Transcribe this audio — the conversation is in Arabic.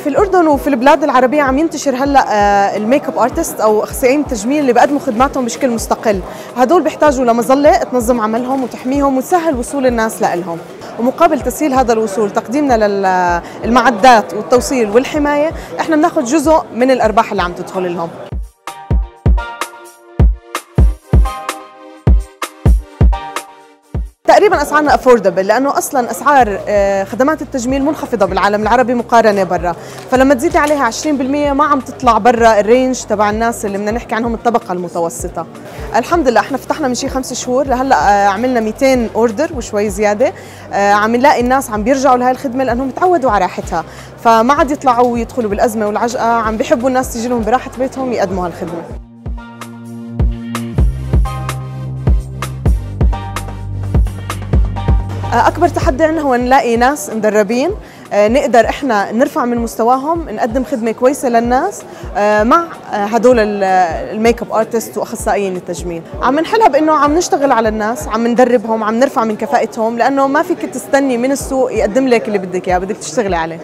في الأردن وفي البلاد العربية عم ينتشر هلأ آه، ال make-up artist أو أخصائيين التجميل اللي بيقدموا خدماتهم بشكل مستقل. هدول بيحتاجوا لمظلة تنظم عملهم وتحميهم وتسهل وصول الناس لهم ومقابل تسهيل هذا الوصول تقديمنا للمعدات والتوصيل والحماية إحنا بناخذ جزء من الأرباح اللي عم تدخل لهم. تقريبا أسعارنا affordable لأنه أصلا أسعار آه، خدمات التجميل منخفضة بالعالم العربي مقارنة برا. فلما تزيدي عليها 20% ما عم تطلع برا ال range تبع الناس اللي بدنا نحكي عنهم الطبقة المتوسطة. الحمد لله إحنا فتحنا من شي خمس شهور لهلأ آه، عملنا 200 order وشوي زيادة. آه، عم نلاقي الناس عم بيرجعوا لهي الخدمة لأنهم تعودوا على راحتها. فما عاد يطلعوا ويدخلوا بالأزمة والعجقة عم بيحبوا الناس تيجي لهم براحة بيتهم يقدموا هالخدمة. أكبر تحدي عندنا هو نلاقي ناس مدربين. آه، نقدر إحنا نرفع من مستواهم نقدم خدمة كويسة للناس آه، مع آه، هدول ال make-up artist وأخصائيين التجميل. عم نحلها بإنه عم نشتغل على الناس عم ندربهم عم نرفع من كفاءتهم لأنه ما فيك تستني من السوق يقدم لك اللي بدك إياه بدك تشتغلي عليه.